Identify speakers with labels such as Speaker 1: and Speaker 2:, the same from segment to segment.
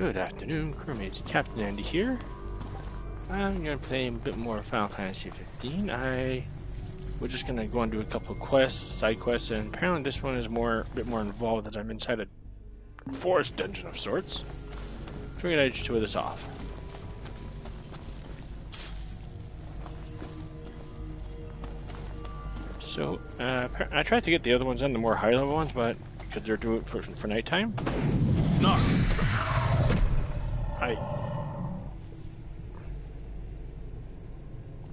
Speaker 1: Good afternoon, crewmates. Captain Andy here. I'm gonna play a bit more Final Fantasy 15. I we're just gonna go and do a couple quests, side quests, and apparently this one is more a bit more involved as I'm inside a forest dungeon of sorts. Figured I'd just show this off. So, uh, I tried to get the other ones on the more high level ones, but because they're doing it for, for nighttime.
Speaker 2: Knock.
Speaker 1: I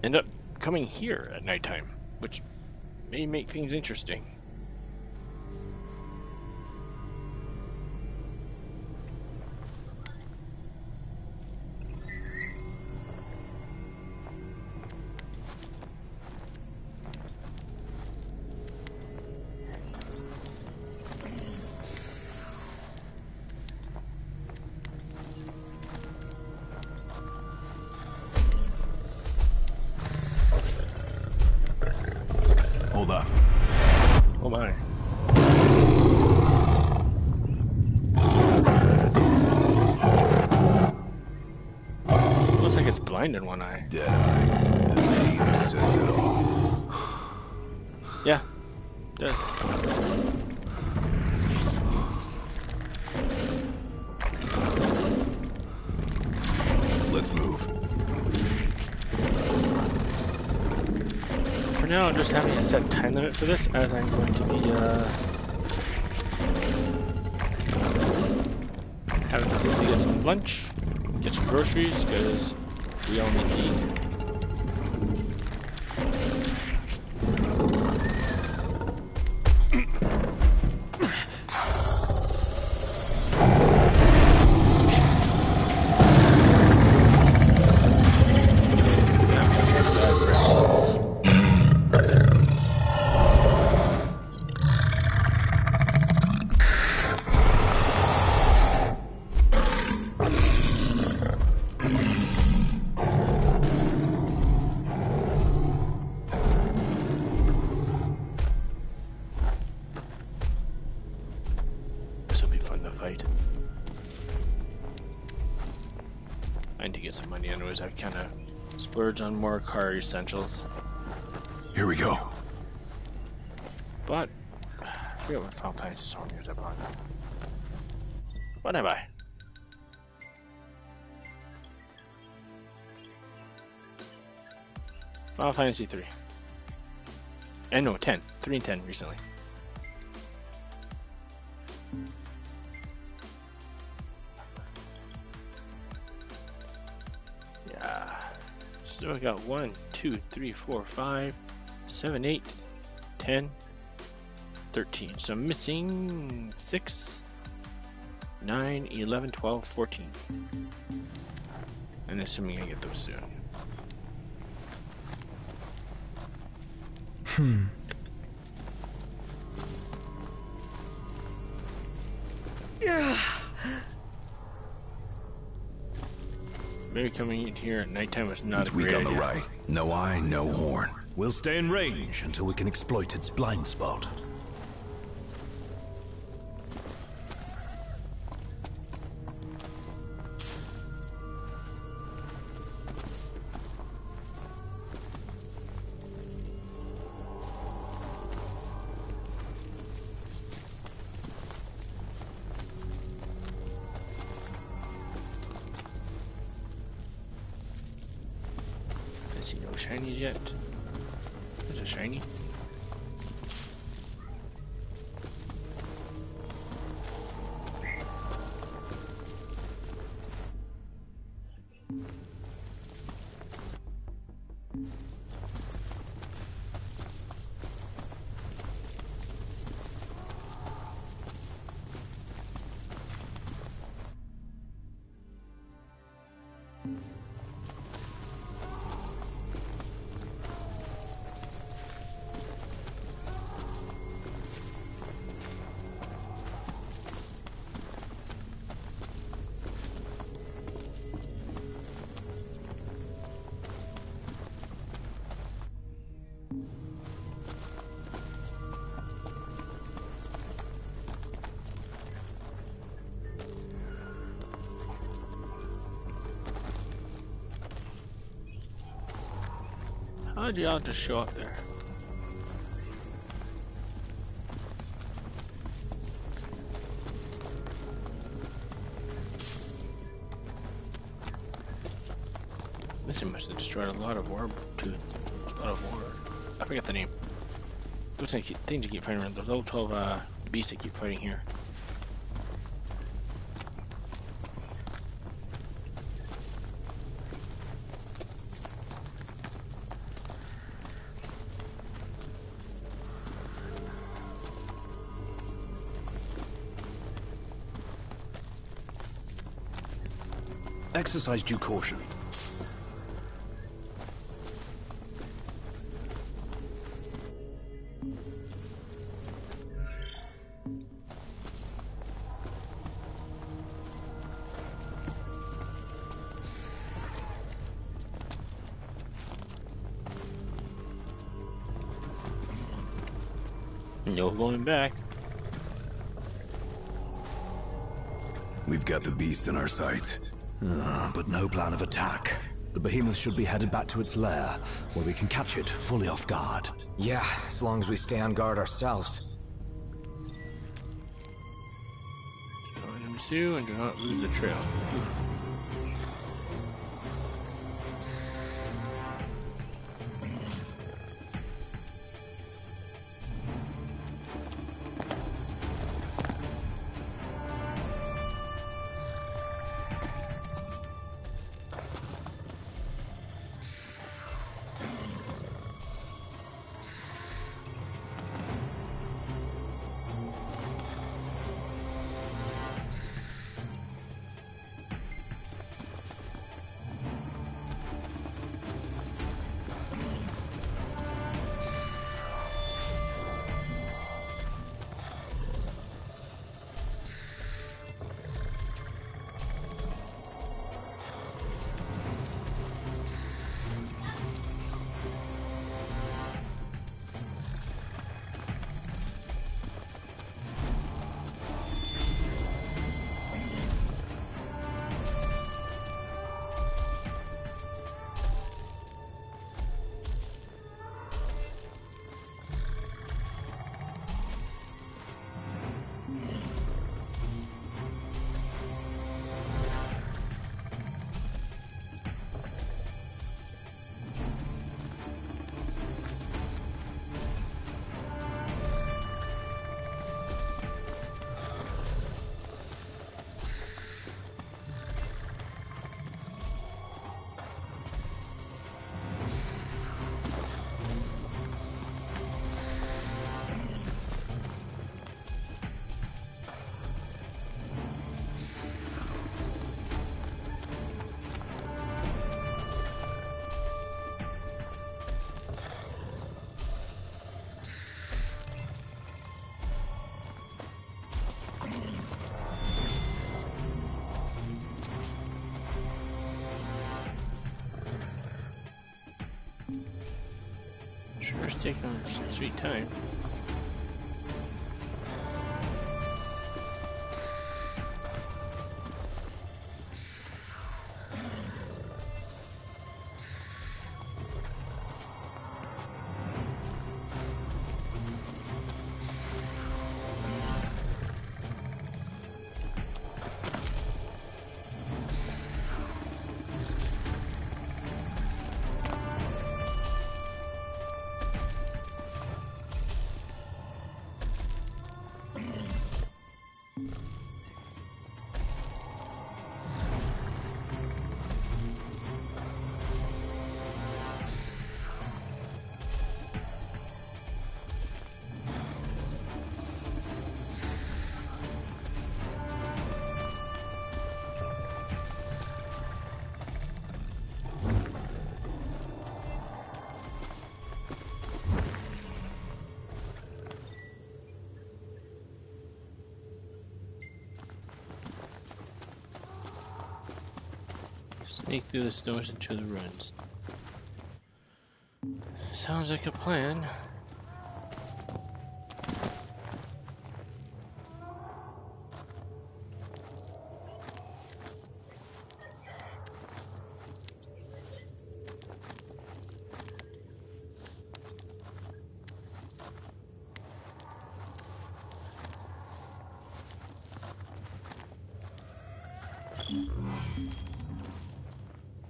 Speaker 1: end up coming here at nighttime, which may make things interesting.
Speaker 2: Let's move.
Speaker 1: For now, I'm just having a set time limit for this, as I'm going to be uh, having to get some lunch, get some groceries, because we all need I need to get some money anyways. I've kind of splurged on more car essentials.
Speaker 2: Here we go.
Speaker 1: But, I forget what Final Fantasy song is I bought. What have I? Final Fantasy 3. And no, 10. 3 and 10 recently. So I got 1, 2, 3, 4, 5, 7, 8, 10, 13. So I'm missing 6, 9, 11, 12, 14. And assuming I get those soon. Hmm. Maybe coming in here at nighttime was not
Speaker 2: It's
Speaker 1: a great
Speaker 2: weak on the
Speaker 1: idea.
Speaker 2: right. No eye, no horn.
Speaker 3: We'll stay in range until we can exploit its blind spot.
Speaker 1: Shinies yet. Is it shiny? How did y'all just show up there? This thing must have destroyed a lot of orb tooth. A lot of orb. I forget the name. Those things you keep fighting around. Those level 12 uh, beasts that keep fighting here.
Speaker 3: Exercise due caution.
Speaker 1: No going back.
Speaker 2: We've got the beast in our sights.
Speaker 3: Ah, but no plan of attack. The behemoth should be headed back to its lair, where we can catch it fully off guard.
Speaker 4: Yeah, as long as we stay on guard ourselves.
Speaker 1: Find them Sue and do not lose the trail. Sure is taking some sneak through the stores into the ruins. Sounds like a plan.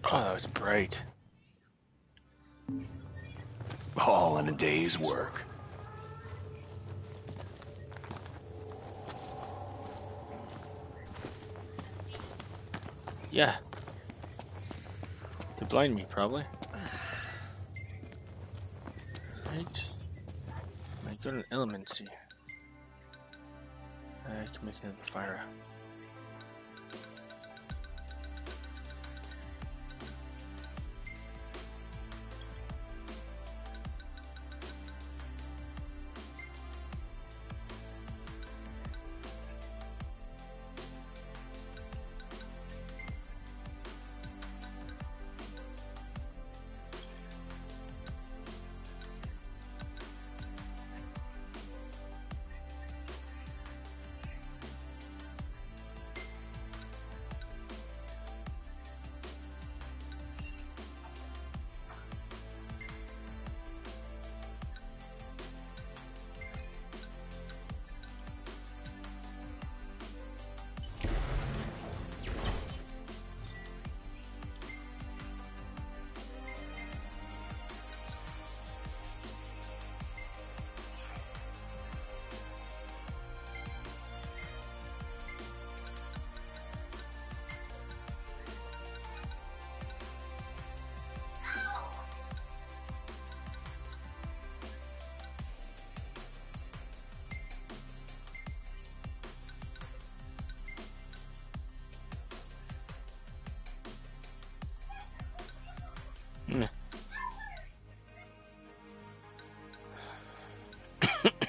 Speaker 1: Oh, that was bright.
Speaker 2: All in a day's work.
Speaker 1: Yeah. To blind me, probably. Right. I got an elemancy. I can make another fire.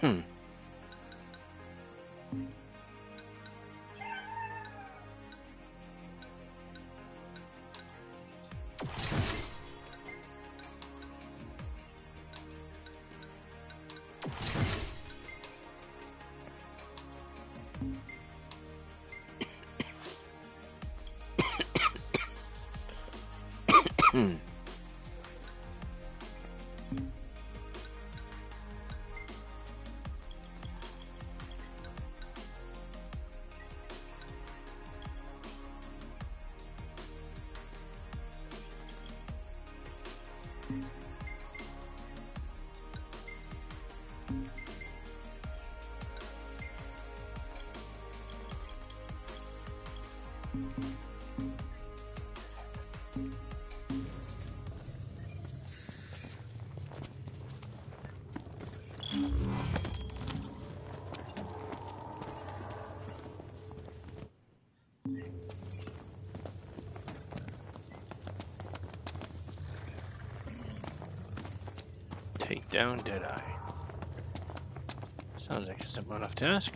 Speaker 1: Hmm. Take down Deadeye. Sounds like a simple enough task.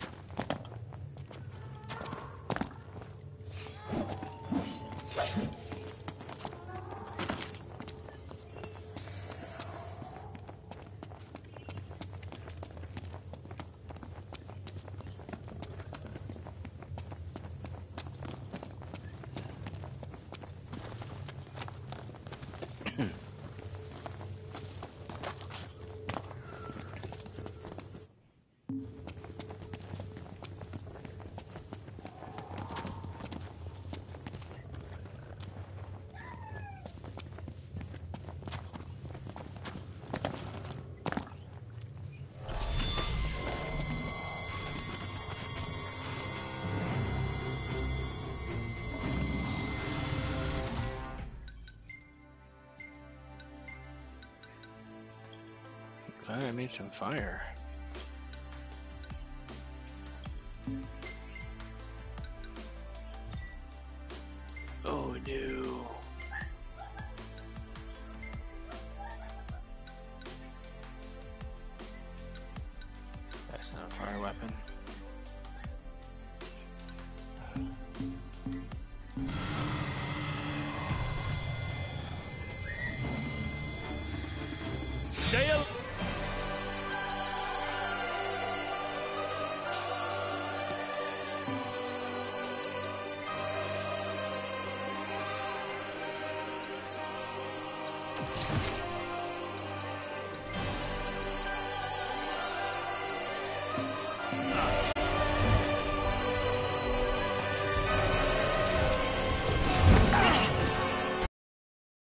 Speaker 1: I made some fire. Oh no. That's not a fire weapon.
Speaker 3: Stay al-